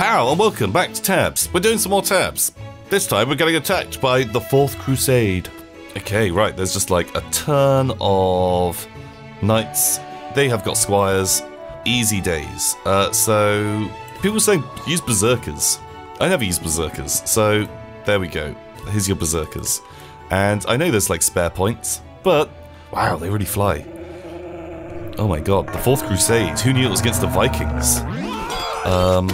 Pow, and welcome back to Tabs. We're doing some more Tabs. This time we're getting attacked by the Fourth Crusade. Okay, right, there's just like a ton of knights. They have got squires. Easy days. Uh, so, people saying use berserkers. I never use berserkers, so there we go. Here's your berserkers. And I know there's like spare points, but wow, they really fly. Oh my god, the Fourth Crusade. Who knew it was against the Vikings? Um,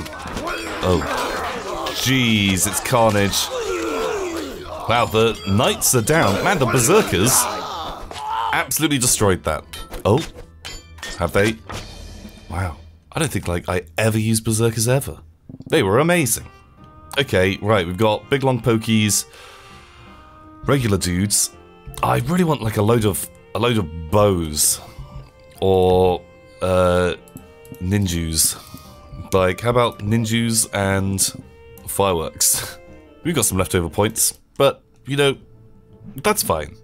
oh. Jeez, it's carnage. Wow, the knights are down. Man, the berserkers absolutely destroyed that. Oh, have they? Wow, I don't think like I ever used berserkers ever. They were amazing. Okay, right, we've got big long pokies, regular dudes. I really want like a load of a load of bows or uh, ninjus. Like, how about ninjus and fireworks? We've got some leftover points, but you know, that's fine.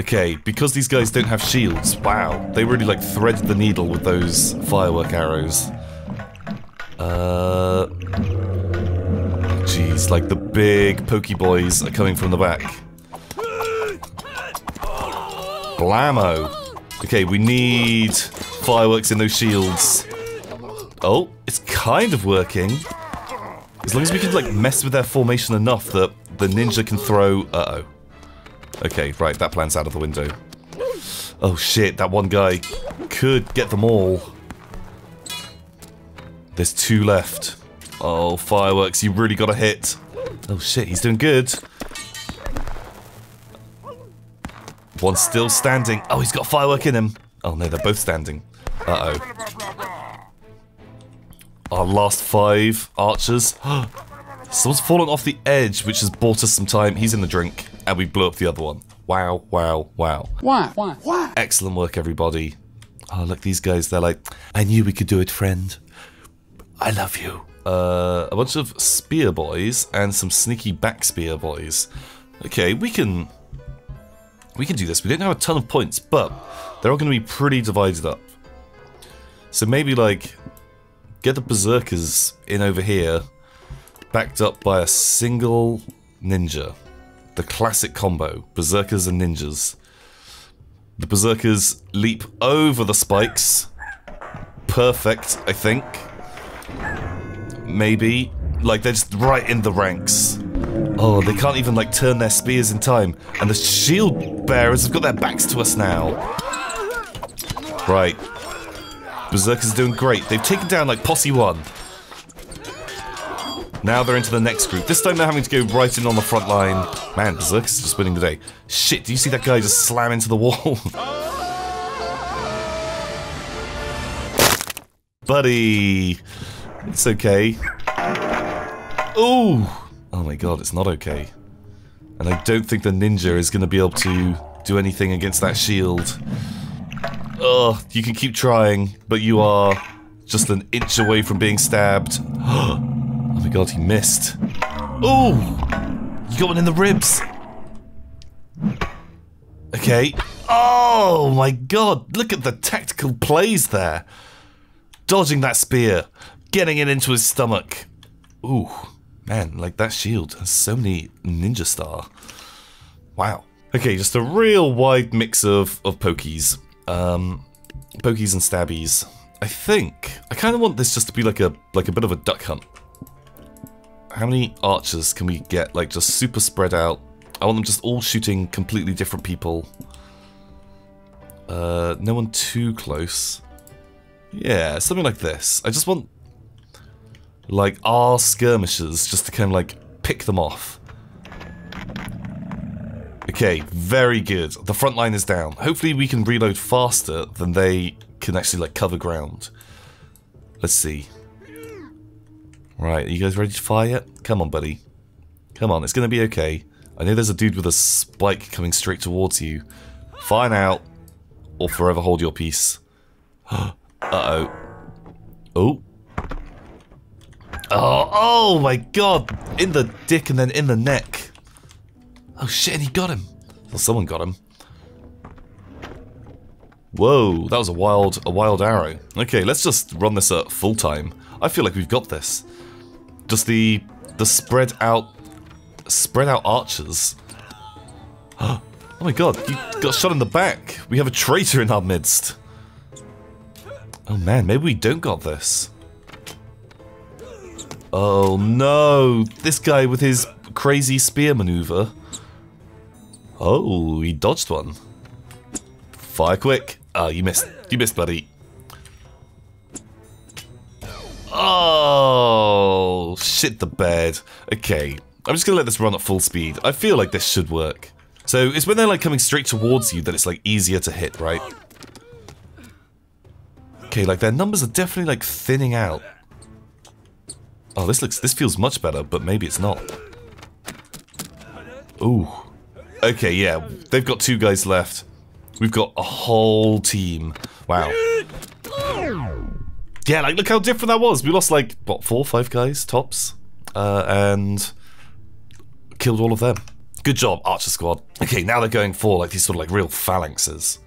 Okay, because these guys don't have shields, wow, they really like threaded the needle with those firework arrows. Uh, jeez, like the big pokey boys are coming from the back. Blammo. Okay, we need fireworks in those shields. Oh, it's kind of working. As long as we can like mess with their formation enough that the ninja can throw... Uh-oh. Okay, right, that plan's out of the window. Oh shit, that one guy could get them all. There's two left. Oh, fireworks, you really gotta hit. Oh shit, he's doing good. One still standing. Oh, he's got firework in him. Oh no, they're both standing. Uh-oh. Our last five archers. Someone's fallen off the edge, which has bought us some time. He's in the drink, and we blew up the other one. Wow, wow, wow. Why? Why? Why? Excellent work, everybody. Oh, look, these guys, they're like, I knew we could do it, friend. I love you. Uh, a bunch of spear boys and some sneaky back spear boys. Okay, we can... We can do this. We don't have a ton of points, but they're all going to be pretty divided up. So maybe, like, get the berserkers in over here, backed up by a single ninja. The classic combo, berserkers and ninjas. The berserkers leap over the spikes. Perfect, I think. Maybe. Like, they're just right in the ranks. Oh, they can't even, like, turn their spears in time. And the shield bearers have got their backs to us now. Right. Berserkers are doing great. They've taken down, like, Posse 1. Now they're into the next group. This time they're having to go right in on the front line. Man, Berserkers are just winning the day. Shit, do you see that guy just slam into the wall? Buddy! It's okay. Ooh! Oh my god, it's not okay. And I don't think the ninja is going to be able to do anything against that shield. Ugh, you can keep trying, but you are just an inch away from being stabbed. oh my god, he missed. Ooh! You got one in the ribs. Okay. Oh my god, look at the tactical plays there. Dodging that spear, getting it into his stomach. Ooh, man, like that shield has so many ninja star. Wow. Okay, just a real wide mix of, of pokies. Um, pokies and stabbies. I think I kind of want this just to be like a like a bit of a duck hunt. How many archers can we get? Like just super spread out. I want them just all shooting completely different people. Uh, no one too close. Yeah, something like this. I just want like our skirmishers just to kind of like pick them off. Okay, very good. The front line is down. Hopefully we can reload faster than they can actually like cover ground. Let's see. Right, are you guys ready to fire yet? Come on, buddy. Come on, it's gonna be okay. I know there's a dude with a spike coming straight towards you. Fire now, or forever hold your peace. Uh-oh. Oh. Oh, oh my god! In the dick and then in the neck. Oh shit, and he got him. Well, someone got him. Whoa, that was a wild, a wild arrow. Okay, let's just run this at full time. I feel like we've got this. Just the the spread out spread out archers. Oh my god, you got shot in the back. We have a traitor in our midst. Oh man, maybe we don't got this. Oh no, this guy with his crazy spear maneuver. Oh, he dodged one. Fire quick. Oh, you missed. You missed, buddy. Oh, shit the bed. Okay, I'm just gonna let this run at full speed. I feel like this should work. So it's when they're like coming straight towards you that it's like easier to hit, right? Okay, like their numbers are definitely like thinning out. Oh, this looks, this feels much better, but maybe it's not. Ooh. Okay, yeah, they've got two guys left. We've got a whole team. Wow. Yeah, like, look how different that was. We lost, like, what, four, five guys, tops? Uh, and killed all of them. Good job, Archer Squad. Okay, now they're going for, like, these sort of, like, real phalanxes.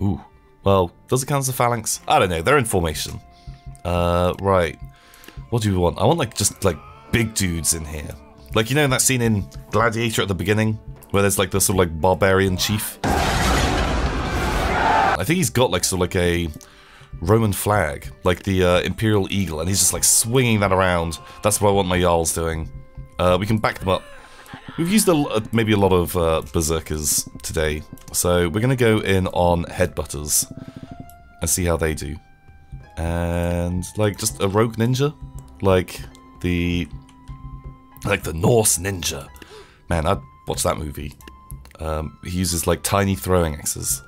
Ooh. Well, does it count as a phalanx? I don't know, they're in formation. Uh, right. What do we want? I want, like, just, like, big dudes in here. Like, you know in that scene in Gladiator at the beginning? Where there's, like, the sort of, like, barbarian chief? I think he's got, like, sort of, like, a Roman flag, like the uh, Imperial Eagle, and he's just like swinging that around. That's what I want my Jarls doing. Uh, we can back them up. We've used a, maybe a lot of uh, Berserkers today, so we're going to go in on Headbutters and see how they do. And, like, just a Rogue Ninja, like the, like the Norse Ninja. Man, I'd watch that movie. Um, he uses, like, tiny throwing axes.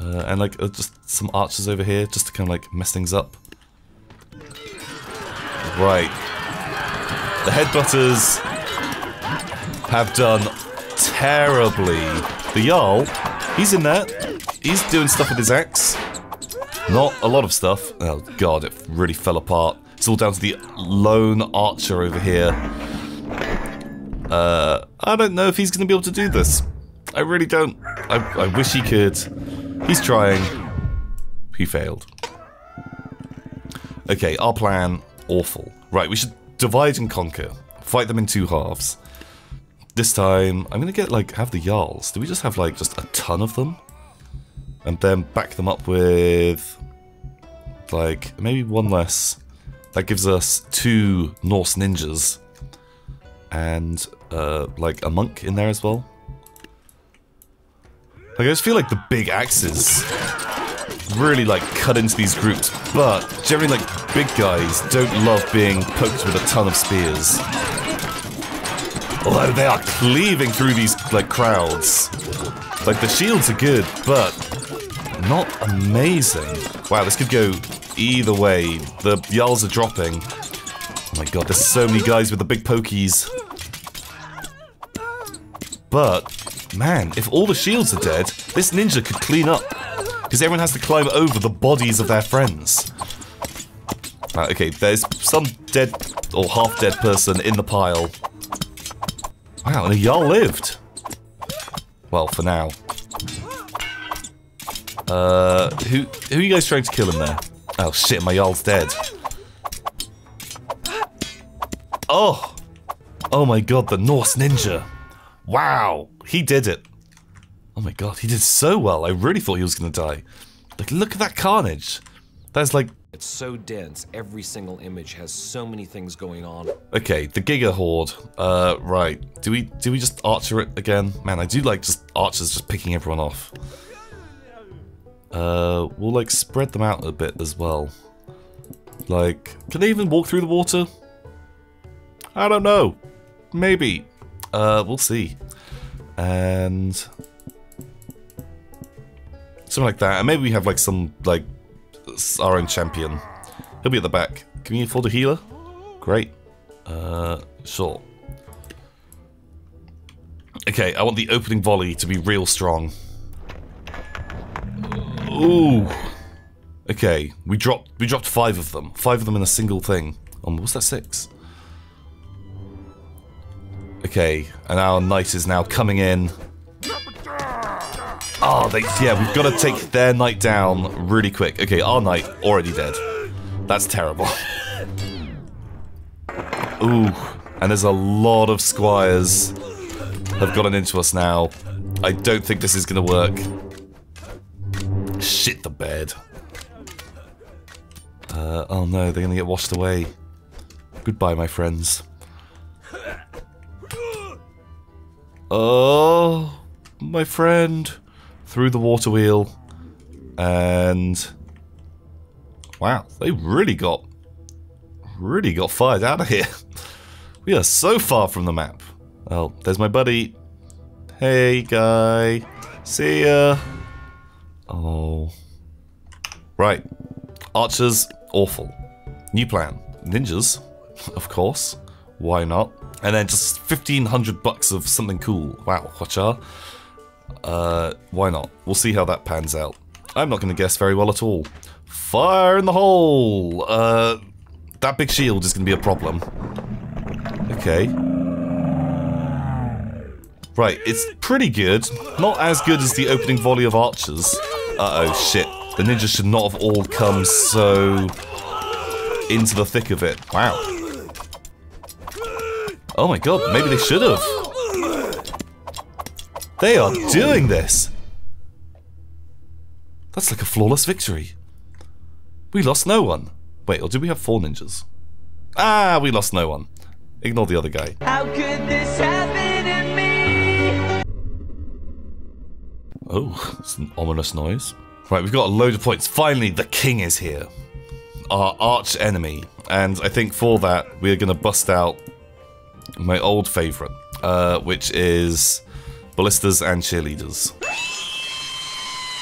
Uh, and like uh, just some archers over here just to kind of like mess things up. Right. The headbutters have done terribly. The Jarl, he's in there. He's doing stuff with his axe. Not a lot of stuff. Oh god, it really fell apart. It's all down to the lone archer over here. Uh, I don't know if he's going to be able to do this. I really don't. I, I wish he could. He's trying. He failed. Okay, our plan, awful. Right, we should divide and conquer. Fight them in two halves. This time, I'm gonna get, like, have the Jarls. Do we just have, like, just a ton of them? And then back them up with, like, maybe one less. That gives us two Norse ninjas. And, uh, like, a monk in there as well. Like, I just feel like the big axes really, like, cut into these groups, but generally, like, big guys don't love being poked with a ton of spears. Although they are cleaving through these, like, crowds. Like, the shields are good, but not amazing. Wow, this could go either way. The Jarls are dropping. Oh my god, there's so many guys with the big pokies. But Man, if all the shields are dead, this ninja could clean up. Because everyone has to climb over the bodies of their friends. Right, okay, there's some dead or half-dead person in the pile. Wow, and Jarl lived. Well, for now. Uh, who, who are you guys trying to kill in there? Oh shit, my Jarl's dead. Oh! Oh my god, the Norse ninja. Wow, he did it. Oh my god, he did so well. I really thought he was going to die. Like, look at that carnage. That's like... It's so dense. Every single image has so many things going on. Okay, the Giga Horde. Uh, right. Do we do we just archer it again? Man, I do like just archers just picking everyone off. Uh, we'll like spread them out a bit as well. Like, can they even walk through the water? I don't know. Maybe. Uh, we'll see. And something like that. And maybe we have like some like our own champion. He'll be at the back. Can we afford a healer? Great. Uh, sure. Okay, I want the opening volley to be real strong. Ooh. Okay, we dropped we dropped five of them. Five of them in a single thing. Um, what's that six? Okay, and our knight is now coming in. Oh, they, yeah, we've got to take their knight down really quick. Okay, our knight already dead. That's terrible. Ooh, and there's a lot of squires have gotten into us now. I don't think this is gonna work. Shit the bed. Uh, oh no, they're gonna get washed away. Goodbye, my friends. Oh, my friend. Through the water wheel. And... Wow, they really got... Really got fired out of here. We are so far from the map. Oh, there's my buddy. Hey, guy. See ya. Oh. Right. Archers, awful. New plan. Ninjas, of course. Why not? And then just 1500 bucks of something cool. Wow, whatcha? Uh, why not? We'll see how that pans out. I'm not going to guess very well at all. Fire in the hole! Uh, that big shield is going to be a problem. Okay. Right, it's pretty good. Not as good as the opening volley of archers. Uh-oh, shit. The ninjas should not have all come so into the thick of it. Wow. Oh my god, maybe they should have. They are doing this. That's like a flawless victory. We lost no one. Wait, or did we have four ninjas? Ah, we lost no one. Ignore the other guy. How could this happen to me? Oh, it's an ominous noise. Right, we've got a load of points. Finally, the king is here. Our arch enemy. And I think for that, we're going to bust out my old favourite, uh, which is ballistas and cheerleaders.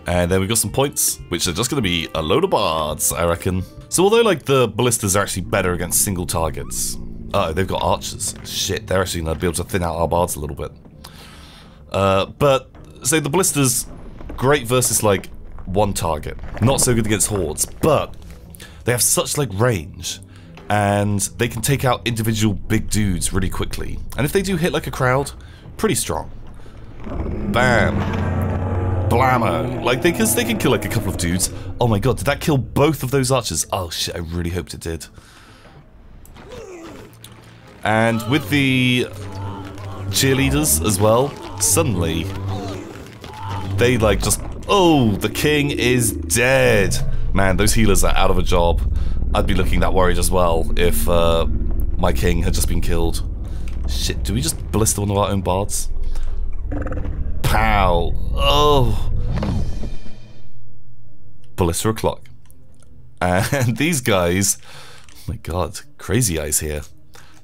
And then we've got some points, which are just going to be a load of bards, I reckon. So although like the ballistas are actually better against single targets, uh oh, they've got archers. Shit, they're actually going to be able to thin out our bards a little bit. Uh, but, so the ballistas, great versus like one target. Not so good against hordes, but they have such like range and they can take out individual big dudes really quickly. And if they do hit like a crowd, pretty strong. Bam. Blammo. Like, they, cause they can kill like a couple of dudes. Oh my god, did that kill both of those archers? Oh shit, I really hoped it did. And with the cheerleaders as well, suddenly they like just, oh, the king is dead. Man, those healers are out of a job. I'd be looking that worried as well if uh, my king had just been killed. Shit, do we just ballista one of our own bards? Pow. Oh. Ballista o'clock. And these guys, oh my god, crazy eyes here.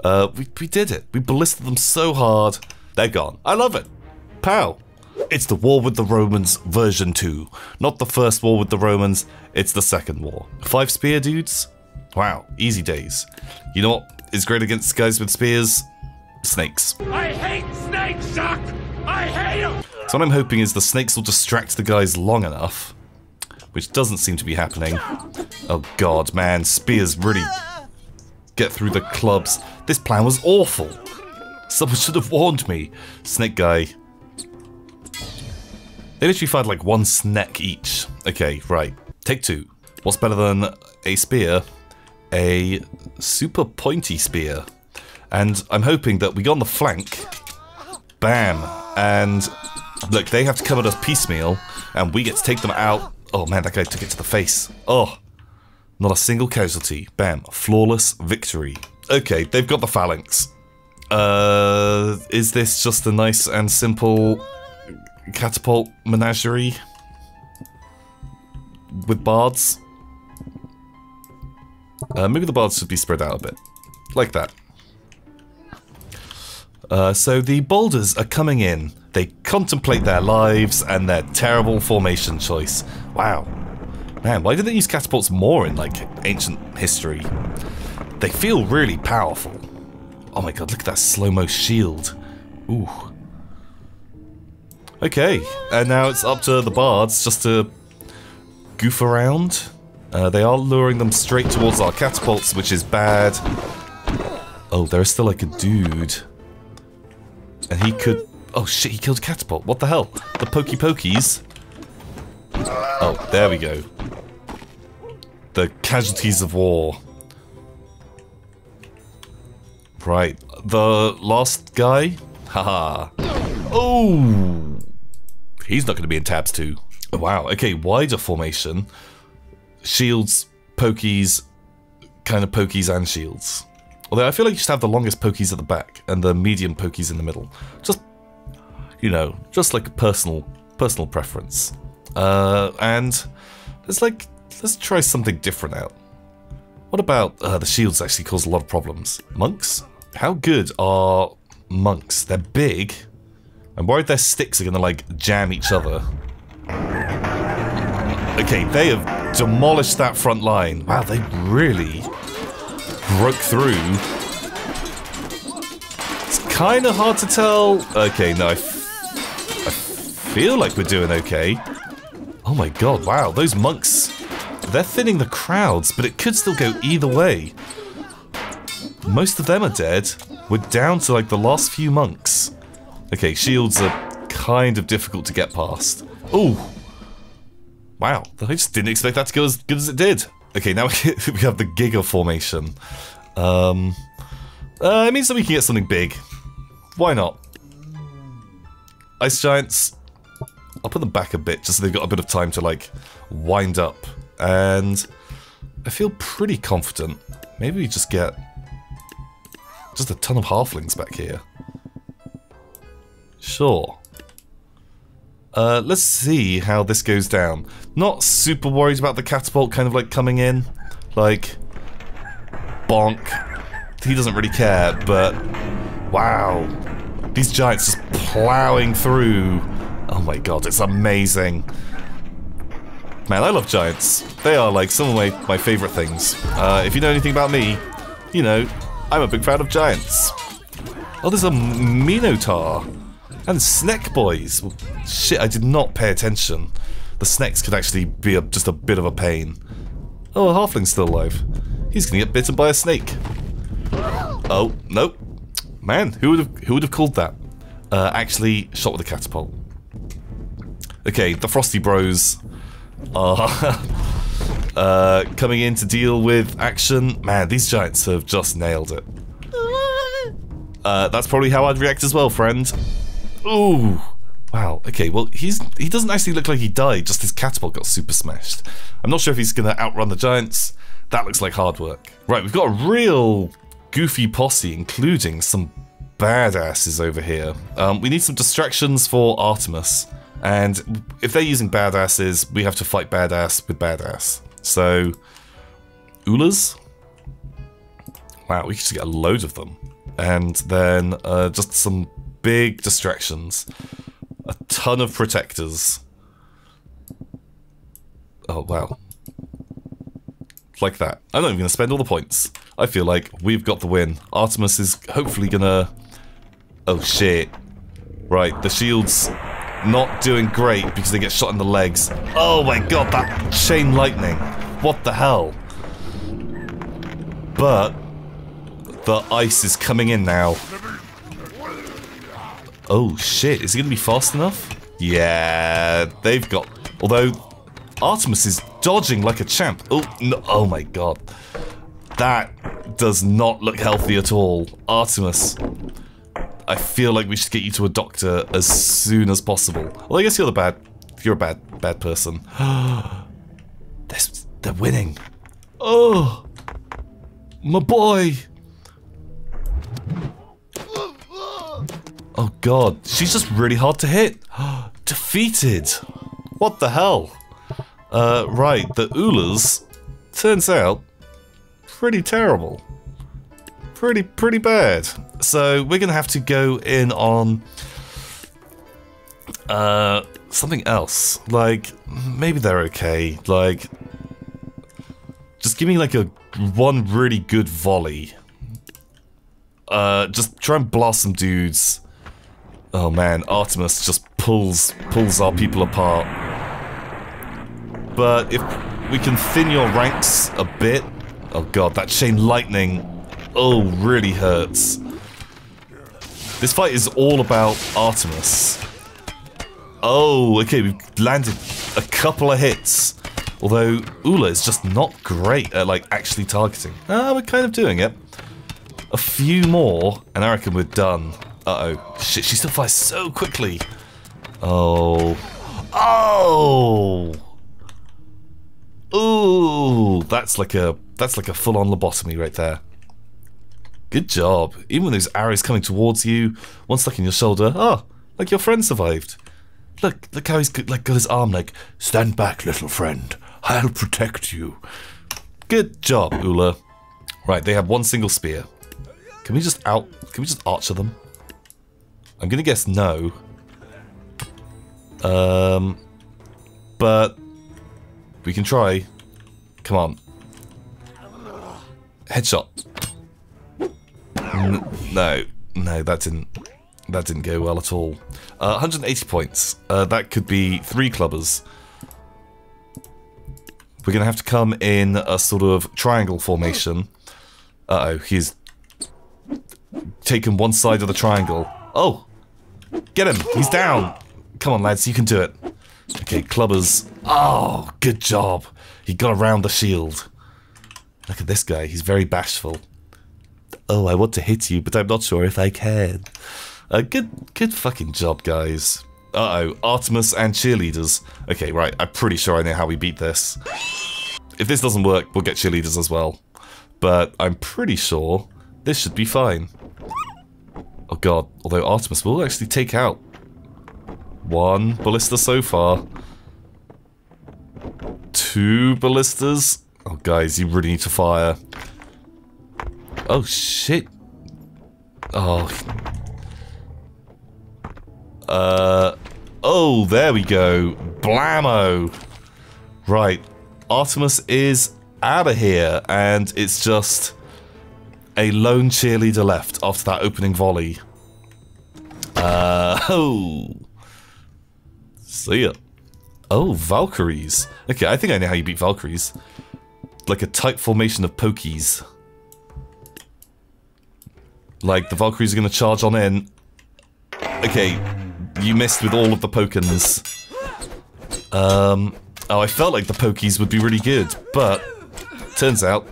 Uh, we, we did it. We ballisted them so hard. They're gone. I love it. Pow. It's the War with the Romans version 2. Not the first war with the Romans, it's the second war. Five spear dudes? Wow, easy days. You know what is great against guys with spears? Snakes. I hate snakes, Chuck! I hate them! So what I'm hoping is the snakes will distract the guys long enough, which doesn't seem to be happening. Oh god, man, spears really get through the clubs. This plan was awful. Someone should have warned me. Snake guy. They literally fired like one snack each. Okay, right. Take two. What's better than a spear? A super pointy spear. And I'm hoping that we go on the flank. Bam. And look, they have to come at us piecemeal, and we get to take them out. Oh man, that guy took it to the face. Oh. Not a single casualty. Bam. Flawless victory. Okay, they've got the phalanx. Uh, is this just a nice and simple catapult menagerie? With bards? Uh, maybe the bards should be spread out a bit. Like that. Uh, so the boulders are coming in. They contemplate their lives and their terrible formation choice. Wow. Man, why did they use catapults more in, like, ancient history? They feel really powerful. Oh my god, look at that slow-mo shield. Ooh. Okay, and now it's up to the bards just to goof around. Uh, they are luring them straight towards our catapults, which is bad. Oh, there is still like a dude. And he could... Oh shit, he killed a catapult. What the hell? The pokey pokies. Oh, there we go. The casualties of war. Right, the last guy? Haha. Oh! He's not going to be in tabs too. Wow, okay, wider formation. Shields, pokies, kind of pokies and shields. Although I feel like you should have the longest pokies at the back and the medium pokies in the middle. Just, you know, just like a personal, personal preference. Uh, and let's like, let's try something different out. What about uh, the shields actually cause a lot of problems? Monks? How good are monks? They're big. I'm worried their sticks are gonna like jam each other. Okay, they have demolished that front line. Wow, they really broke through. It's kind of hard to tell. Okay, no, I, I feel like we're doing okay. Oh my god, wow, those monks, they're thinning the crowds, but it could still go either way. Most of them are dead. We're down to like the last few monks. Okay, shields are kind of difficult to get past. Oh, Wow, I just didn't expect that to go as good as it did. Okay, now we have the Giga formation. Um, uh, it means that we can get something big. Why not? Ice Giants, I'll put them back a bit just so they've got a bit of time to like wind up. And I feel pretty confident. Maybe we just get just a ton of halflings back here. Sure. Uh, let's see how this goes down. Not super worried about the catapult kind of like coming in. Like, bonk. He doesn't really care, but wow. These giants just plowing through. Oh my god, it's amazing. Man, I love giants. They are like some of my, my favorite things. Uh, if you know anything about me, you know, I'm a big fan of giants. Oh, there's a Minotaur. And Snack Boys. Shit, I did not pay attention. The snakes could actually be a, just a bit of a pain. Oh, a halfling's still alive. He's gonna get bitten by a snake. Oh, nope. Man, who would have who would have called that? Uh, actually, shot with a catapult. Okay, the Frosty Bros are uh, coming in to deal with action. Man, these giants have just nailed it. Uh, that's probably how I'd react as well, friend. Ooh. Wow, okay, well, he's he doesn't actually look like he died, just his catapult got super smashed. I'm not sure if he's gonna outrun the giants. That looks like hard work. Right, we've got a real goofy posse, including some badasses over here. Um, we need some distractions for Artemis. And if they're using badasses, we have to fight badass with badass. So, Ullrs? Wow, we could just get a load of them. And then uh, just some big distractions. A ton of protectors. Oh, wow. Like that. I'm not even going to spend all the points. I feel like we've got the win. Artemis is hopefully going to... Oh, shit. Right, the shield's not doing great because they get shot in the legs. Oh my god, that chain lightning. What the hell? But the ice is coming in now. Oh shit, is he gonna be fast enough? Yeah, they've got... Although, Artemis is dodging like a champ. Oh, no, oh my god. That does not look healthy at all. Artemis, I feel like we should get you to a doctor as soon as possible. Well, I guess you're the bad... You're a bad, bad person. they're, they're winning. Oh, my boy. Oh god, she's just really hard to hit. Defeated. What the hell? Uh, right, the Ullrs, turns out, pretty terrible. Pretty, pretty bad. So we're gonna have to go in on uh, something else. Like, maybe they're okay. Like, just give me like a one really good volley. Uh, just try and blast some dudes. Oh man, Artemis just pulls pulls our people apart. But if we can thin your ranks a bit... Oh god, that chain lightning, oh, really hurts. This fight is all about Artemis. Oh, okay, we've landed a couple of hits. Although Ullr is just not great at like actually targeting. Ah, we're kind of doing it. A few more, and I reckon we're done. Uh-oh. Shit, she still flies so quickly. Oh. Oh! Ooh, that's like a that's like a full-on lobotomy right there. Good job. Even when those arrows coming towards you, one stuck in your shoulder. Oh, like your friend survived. Look, look how he's got, like got his arm like, stand back, little friend. I'll protect you. Good job, Ullr. Right, they have one single spear. Can we just out? Can we just archer them? I'm gonna guess no. Um, but we can try. Come on. Headshot. N no, no, that didn't. That didn't go well at all. Uh, 180 points. Uh, that could be three clubbers. We're gonna have to come in a sort of triangle formation. Uh oh, he's taken one side of the triangle. Oh, get him! He's down. Come on, lads, you can do it. Okay, clubbers. Oh, good job. He got around the shield. Look at this guy. He's very bashful. Oh, I want to hit you, but I'm not sure if I can. Uh, good, good fucking job, guys. Uh-oh, Artemis and cheerleaders. Okay, right, I'm pretty sure I know how we beat this. If this doesn't work, we'll get cheerleaders as well. But I'm pretty sure this should be fine. Oh god, although Artemis will actually take out one ballista so far. Two ballistas. Oh, guys, you really need to fire. Oh, shit. Oh. Uh. Oh, there we go. Blammo. Right. Artemis is out of here, and it's just a lone cheerleader left after that opening volley. Uh, oh. See ya. Oh, Valkyries. Okay, I think I know how you beat Valkyries. Like a tight formation of pokies. Like, the Valkyries are going to charge on in. Okay, you missed with all of the pokins. Um, oh, I felt like the pokies would be really good, but turns out,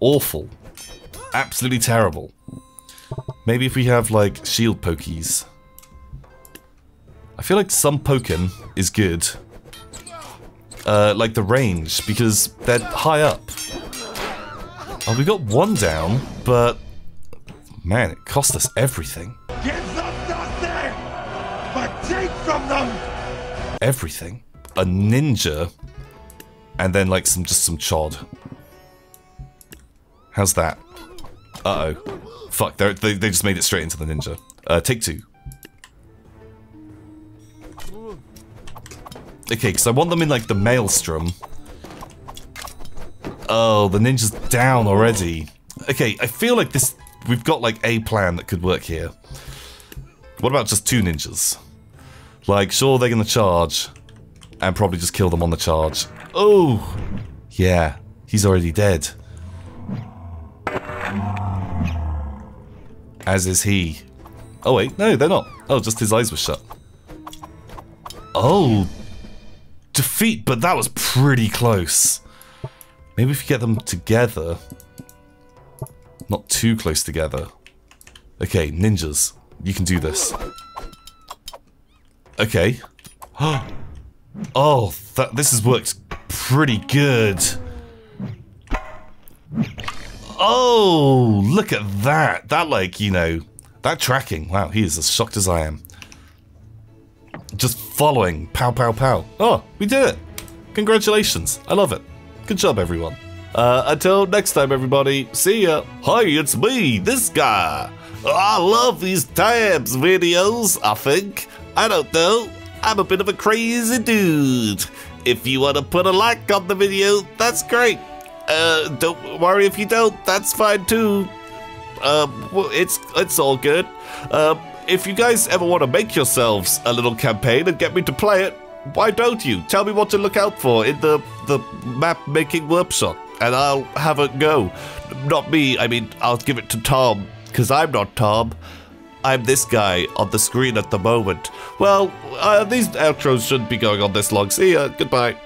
awful. Absolutely terrible. Maybe if we have, like, shield pokies. I feel like some poking is good. Uh, like the range, because they're high up. Oh, we got one down, but... Man, it cost us everything. Give them nothing, but take from them. Everything. A ninja, and then like some just some chod. How's that? Uh-oh. Fuck, they they just made it straight into the ninja. Uh, take two. Okay, because I want them in, like, the maelstrom. Oh, the ninja's down already. Okay, I feel like this... We've got, like, a plan that could work here. What about just two ninjas? Like, sure, they're gonna charge. And probably just kill them on the charge. Oh! Yeah, he's already dead. As is he. Oh, wait, no, they're not. Oh, just his eyes were shut. Oh, defeat, but that was pretty close. Maybe if you get them together. Not too close together. Okay, ninjas. You can do this. Okay. Oh, that this has worked pretty good. Oh, look at that. That, like, you know, that tracking. Wow, he is as shocked as I am just following. Pow, pow, pow. Oh, we did it. Congratulations. I love it. Good job, everyone. Uh, until next time, everybody. See ya. Hi, it's me, this guy. I love these tabs videos, I think. I don't know. I'm a bit of a crazy dude. If you want to put a like on the video, that's great. Uh, don't worry if you don't. That's fine too. Uh, it's it's all good. Uh, if you guys ever want to make yourselves a little campaign and get me to play it, why don't you? Tell me what to look out for in the, the map making workshop, and I'll have a go. Not me, I mean, I'll give it to Tom, because I'm not Tom. I'm this guy on the screen at the moment. Well, uh, these outros shouldn't be going on this long. See ya, goodbye.